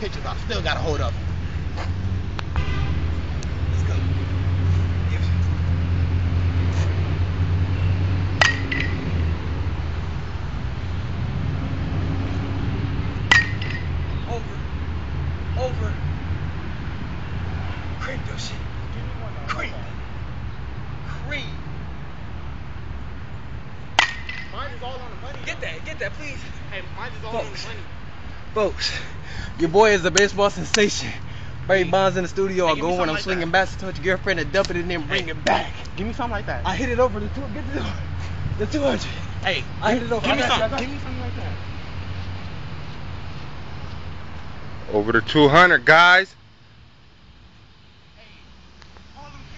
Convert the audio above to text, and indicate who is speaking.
Speaker 1: pictures. I still got a hold of him.
Speaker 2: Let's go. Over. Over. Cream your shit. Cream. Cream.
Speaker 1: Mine is all on the money.
Speaker 2: Get that, get that, please.
Speaker 1: Hey, mine is all on the money.
Speaker 2: Folks, your boy is the baseball sensation. Barry Bonds in the studio.
Speaker 1: Hey,
Speaker 2: I go when I'm
Speaker 1: like
Speaker 2: swinging
Speaker 1: that.
Speaker 2: bats to touch your girlfriend and dump it and then bring
Speaker 1: Hey.
Speaker 2: it back.
Speaker 1: Give me something like that.
Speaker 2: I hit it over the two. Get the the 200.
Speaker 1: hey,
Speaker 2: I hit it over.
Speaker 1: give me
Speaker 2: I got you, I
Speaker 1: something. Give me something like that.
Speaker 3: Over the 200, guys.